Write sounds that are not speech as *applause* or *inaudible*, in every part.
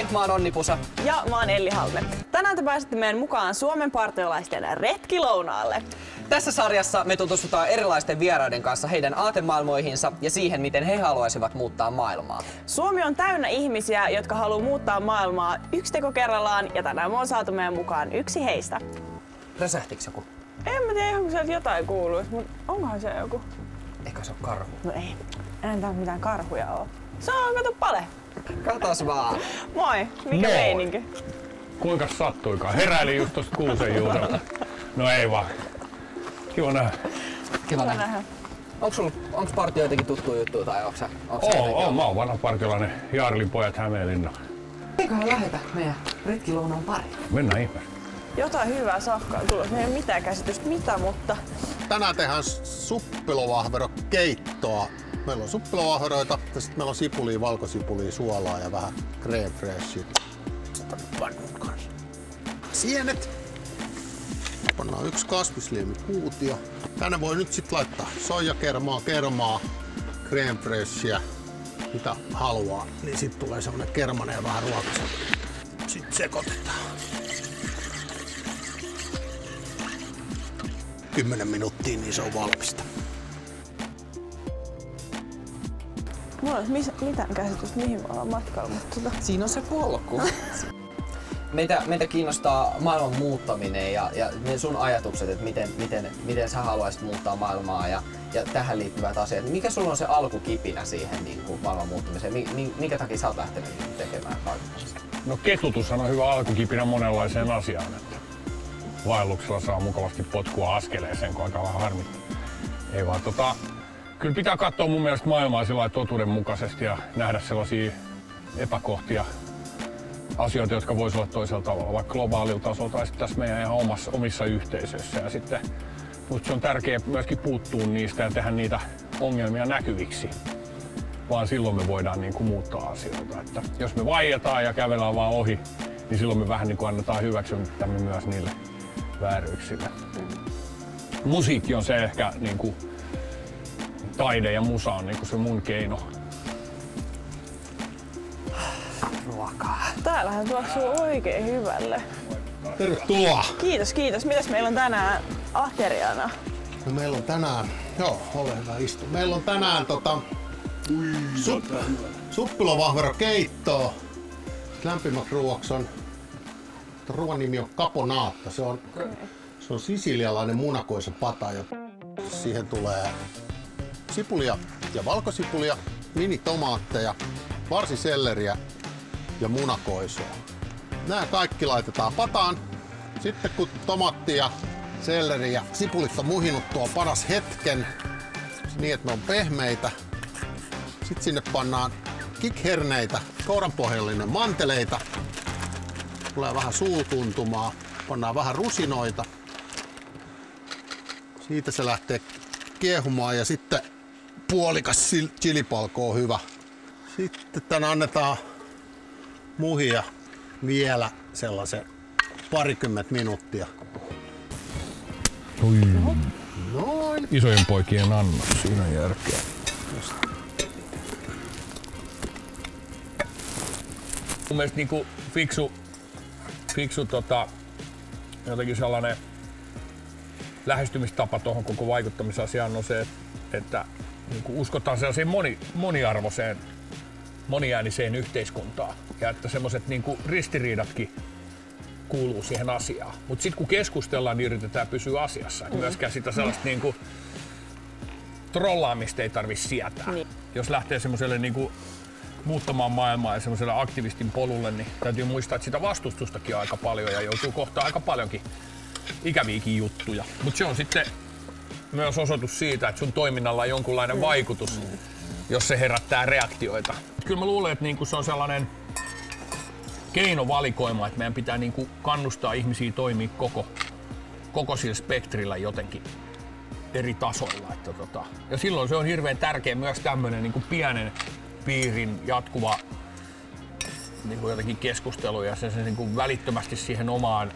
Moi, mä oon Onni Pusa. Ja mä oon Elli Halme. Tänään te pääsette meidän mukaan Suomen partiolaisten retkilounaalle. Tässä sarjassa me tutustutaan erilaisten vieraiden kanssa heidän aatemaailmoihinsa ja siihen, miten he haluaisivat muuttaa maailmaa. Suomi on täynnä ihmisiä, jotka haluaa muuttaa maailmaa yksi teko kerrallaan ja tänään me on saatu meidän mukaan yksi heistä. Räsähtikö joku? En mä tiedä, onko sieltä jotain kuuluu, mutta onkohan se joku? Ehkä se on karhu. No ei, en tää mitään karhuja oo. Se on, kato pale. Katos vaan. Moi, mikä Moi. meininki? Kuinka sattuikaan? Heräilin just tosta kuusen juurelta. No ei vaan. Kiva nähdä. Kiva nähdä. nähdä. Onks, sul, onks partio jotenkin tuttu juttu tai onks sä, onks Oo, oo, mä oon vanha partiolainen Jaarlin pojat Hämeenlinna. Eiköhän lähetä meidän retkilounaan pari. Mennään ihmeessä. Jotain hyvää sakkaa tulossa. Ei ole mitään käsitystä mitä, mutta Tänään tehdään suppilovahvero keittoa. Meillä on suppilovahveroita ja sitten meillä on sipulia, valkosipulia, suolaa ja vähän creme pannun kanssa. Sienet. Pannaan yksi kasvisliemikuutio. Tänne voi nyt sitten laittaa soijakermaa, kermaa, creme freshia, mitä haluaa. Niin sitten tulee semmonen kermanen ja vähän ruokaisen. Sitten sekoitetaan. 10 minuuttia, niin se on valmista. Mulla ei ole mis- mitään käsitystä mihin me ollaan matkalla. Mutta tota, Siinä on se polku. Meitä, meitä kiinnostaa maailman muuttaminen ja, ja ne sun ajatukset, että miten, miten, miten sä haluaisit muuttaa maailmaa ja, ja tähän liittyvät asiat. Mikä sulla on se alkukipinä siihen niin kuin maailman muuttamiseen? Mi- mi- minkä takia sä oot lähtenyt tekemään vaikuttamista? No ketutushan on hyvä alkukipinä monenlaiseen asiaan. Että vaelluksella saa mukavasti potkua askeleeseen, kun aika vähän harmittaa. Ei vaan tota, kyllä pitää katsoa mun mielestä maailmaa sillä totuudenmukaisesti ja nähdä sellaisia epäkohtia, asioita, jotka voisi olla toisella tavalla, vaikka globaalilla tasolla tai sitten tässä meidän ihan omassa, omissa yhteisöissä. Ja sitten musta se on tärkeää myöskin puuttua niistä ja tehdä niitä ongelmia näkyviksi. Vaan silloin me voidaan niin kuin muuttaa asioita. Että jos me vaietaan ja kävellään vaan ohi, niin silloin me vähän niin kuin annetaan hyväksyntämme myös niille vääryyksille. Musiikki on se ehkä niin kuin, taide ja musa on niin kuin se mun keino Ruokaa. täällähän tuoksuu oikein hyvälle. Tervetuloa! Kiitos, kiitos. Mitäs meillä on tänään ateriana? No meillä on tänään, joo, ole hyvä istu. Meillä on tänään tota, sup, suppilovahvero keittoa. Lämpimät ruoksi on, ruoan nimi on caponata. Se on, se on sisilialainen munakoisen pata. Ja siihen tulee sipulia ja valkosipulia, minitomaatteja, varsiselleriä ja munakoisoa. Nämä kaikki laitetaan pataan. Sitten kun tomaatti ja selleri ja sipulit on muhinut tuo paras hetken, niin että ne on pehmeitä. Sitten sinne pannaan kikherneitä, kouranpohjallinen manteleita. Tulee vähän suutuntumaa. Pannaan vähän rusinoita. Siitä se lähtee kiehumaan ja sitten puolikas chilipalko on hyvä. Sitten tän annetaan muhia vielä sellaisen parikymmentä minuuttia. Ui. Noin. Isojen poikien annos, siinä on järkeä. Mun mielestä niinku fiksu, fiksu tota, jotenkin sellainen lähestymistapa tuohon koko vaikuttamisasiaan on se, että, että niinku uskotaan sellaiseen moni, moniarvoiseen, moniääniseen yhteiskuntaan. Ja että semmoiset niinku ristiriidatkin kuuluu siihen asiaan. Mutta sitten kun keskustellaan, niin yritetään pysyä asiassa. Mm. Myöskään sitä sellaista niinku, trollaamista ei tarvitse sietää. Niin. Jos lähtee semmoiselle niinku, muuttamaan maailmaa ja semmoiselle aktivistin polulle, niin täytyy muistaa, että sitä vastustustakin on aika paljon ja joutuu kohtaan aika paljonkin ikäviäkin juttuja. Mutta se on sitten myös osoitus siitä, että sun toiminnalla on jonkunlainen vaikutus, jos se herättää reaktioita. Kyllä mä luulen, että niinku se on sellainen keinovalikoima, että meidän pitää niinku kannustaa ihmisiä toimia koko, koko sillä spektrillä jotenkin eri tasoilla. Että tota. Ja silloin se on hirveän tärkeä myös tämmöinen niinku pienen piirin jatkuva niinku jotenkin keskustelu ja se, se niinku välittömästi siihen omaan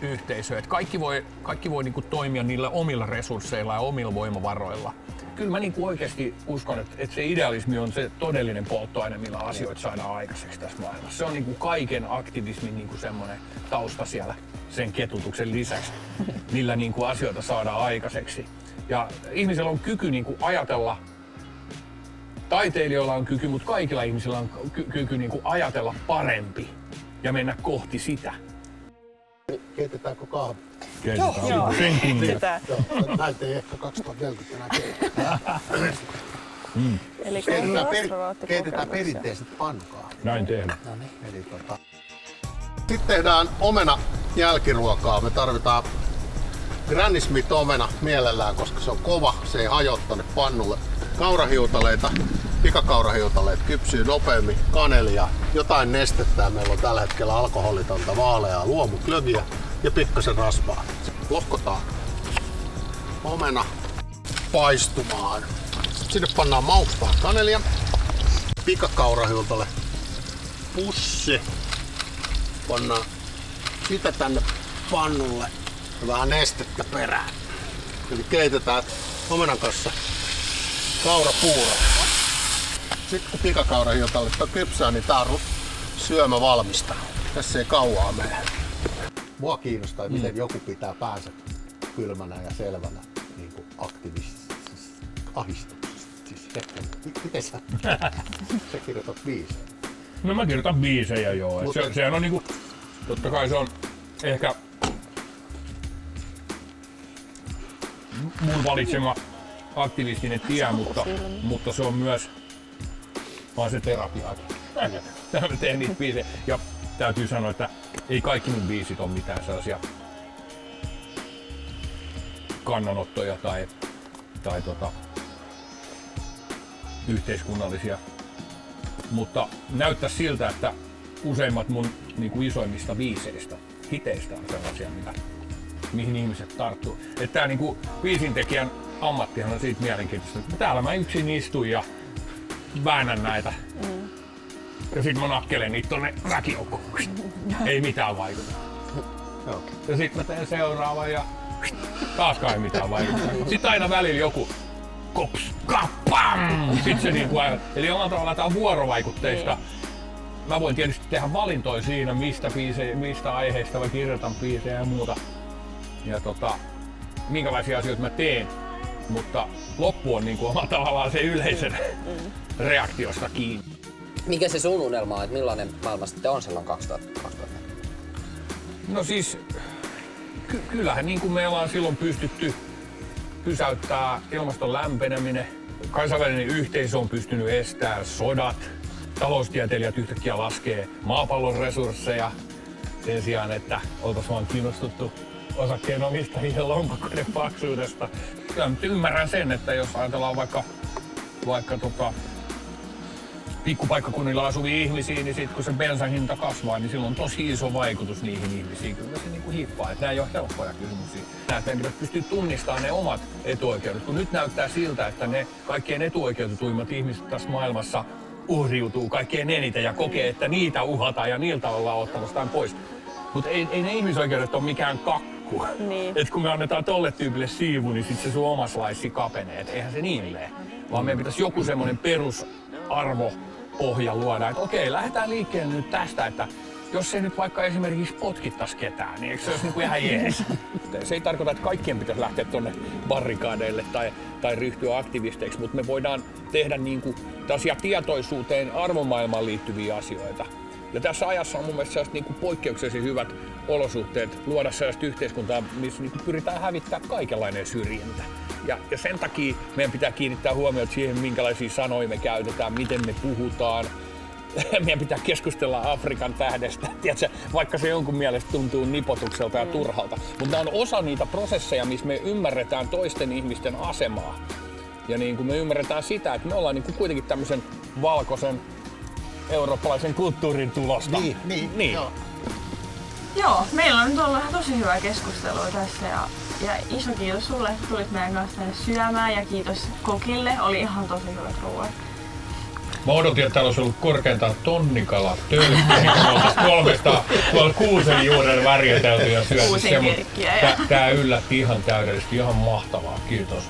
yhteisöön. Et kaikki voi, kaikki voi niinku toimia niillä omilla resursseilla ja omilla voimavaroilla. kyllä mä niinku oikeasti uskon, että, että se idealismi on se todellinen polttoaine, millä asioita saadaan aikaiseksi tässä maailmassa. Se on niinku kaiken aktivismin niinku semmoinen tausta siellä sen ketutuksen lisäksi, millä niinku asioita saadaan aikaiseksi. Ja ihmisellä on kyky niinku ajatella taiteilijoilla on kyky, mutta kaikilla ihmisillä on ky- kyky niin kuin ajatella parempi ja mennä kohti sitä. Keitetäänkö kahvi? Keitetään Joo. Joo, näitä ei ehkä 2040 enää keitetä. Eli Keitetään, per, keitetään kokemuksia. perinteiset pannukahvit. Näin tehdään. Eli tota... Sitten tehdään omena jälkiruokaa. Me tarvitaan Granny Smith omena mielellään, koska se on kova, se ei hajoa tonne pannulle. Kaurahiutaleita, pikakaurahiutaleet kypsyy nopeammin, kanelia, jotain nestettä. Meillä on tällä hetkellä alkoholitonta vaaleaa luomuklögiä ja pikkasen rasvaa. Lohkotaan omena paistumaan. Sinne pannaan maustaa kanelia, pikakaurahiutale pussi. Pannaan sitä tänne pannulle ja vähän nestettä perään. Eli keitetään omenan kanssa kaurapuuro. Sitten kun pikakaurahiutalle on kypsää, niin tää on syömä valmista. Tässä ei kauaa mene. Mua kiinnostaa, miten joku pitää päänsä kylmänä ja selvänä niin kuin aktivistisessa ahdistuksessa. Siis hetken, miten sä, *laughs* sä kirjoitat biisejä? No mä kirjoitan biisejä joo. Mut se, sehän on niinku, totta kai se on ehkä mun valitsema aktivistinen tie, mutta, mutta se on myös vaan se terapia. Mä teen niitä biisejä. Ja täytyy sanoa, että ei kaikki mun biisit ole mitään sellaisia kannanottoja tai, tai tota, yhteiskunnallisia mutta näyttää siltä, että useimmat mun niin kuin isoimmista biiseistä, hiteistä on sellaisia, mitä, mihin ihmiset tarttuu. Että tää niin kuin biisintekijän ammattihan on siitä mielenkiintoista, että täällä mä yksin istun ja väännän näitä. Mm. Ja sit mä nakkelen niitä tonne väkijoukkoon. Ei mitään vaikuta. Joo. Ja sitten mä teen seuraavan ja taaskaan ei mitään vaikutusta. Sitten aina välillä joku kops, kappam! Sitten se niinku, aina- eli omalla tavallaan tää on vuorovaikutteista. Mä voin tietysti tehdä valintoja siinä, mistä, biisejä, mistä aiheista mä kirjoitan biisejä ja muuta. Ja tota, minkälaisia asioita mä teen. Mutta loppu on niinku omalla tavallaan se yleisen reaktiosta kiinni. Mikä se sun unelma on, että millainen maailma sitten on silloin 2020? No siis, ky- kyllähän niin kuin me ollaan silloin pystytty pysäyttää ilmaston lämpeneminen. Kansainvälinen yhteisö on pystynyt estämään sodat. Taloustieteilijät yhtäkkiä laskee maapallon resursseja sen sijaan, että oltaisiin vaan kiinnostuttu osakkeenomistajien lompakoiden paksuudesta. Kyllä nyt ymmärrän sen, että jos ajatellaan vaikka, vaikka tota, pikkupaikkakunnilla asuvia ihmisiä, niin sit kun se bensan hinta kasvaa, niin sillä on tosi iso vaikutus niihin ihmisiin. Kyllä se niinku hiippaa, että nämä ei ole helppoja kysymyksiä. Nämä meidän pitäisi pystyä tunnistamaan ne omat etuoikeudet, kun nyt näyttää siltä, että ne kaikkein etuoikeutetuimmat ihmiset tässä maailmassa uhriutuu kaikkein eniten ja kokee, että niitä uhataan ja niiltä ollaan ottamassa pois. Mutta ei, ei ne ihmisoikeudet ole mikään kakku. Niin. Et kun me annetaan tolle tyypille siivu, niin sit se sun oma slice kapenee. Et eihän se niin mene. Vaan meidän pitäisi joku semmoinen perusarvo pohja luoda, että okei, lähdetään liikkeelle nyt tästä, että jos se nyt vaikka esimerkiksi potkittaisi ketään, niin eikö se olisi niin kuin ihan jees? *laughs* Se ei tarkoita, että kaikkien pitäisi lähteä tuonne barrikaadeille tai, tai ryhtyä aktivisteiksi, mutta me voidaan tehdä niin kuin tällaisia tietoisuuteen arvomaailmaan liittyviä asioita. Ja tässä ajassa on mun mielestä niin kuin poikkeuksellisen hyvät olosuhteet luoda sellaista yhteiskuntaa, missä niin pyritään hävittämään kaikenlainen syrjintä. Ja, ja sen takia meidän pitää kiinnittää huomiota siihen, minkälaisia sanoja me käytetään, miten me puhutaan. *laughs* Meidän pitää keskustella Afrikan tähdestä, *laughs* tiedätkö, vaikka se jonkun mielestä tuntuu nipotukselta ja turhalta. Mutta on osa niitä prosesseja, missä me ymmärretään toisten ihmisten asemaa. Ja niin kuin me ymmärretään sitä, että me ollaan niin kuin kuitenkin tämmöisen valkoisen eurooppalaisen kulttuurin tulosta. Niin, niin, niin. Joo. Joo, meillä on nyt ollut ihan tosi hyvää keskustelua tässä ja, ja iso kiitos sulle, että tulit meidän kanssa tänne syömään ja kiitos kokille, oli ihan tosi hyvät ruoat. Mä odotin, että täällä olisi ollut korkeintaan tonnikala tölkki. *laughs* Kolmesta tuolla kuusen juuren värjötelty ja syöty ja- Tää, tää yllätti ihan täydellisesti, ihan mahtavaa. Kiitos.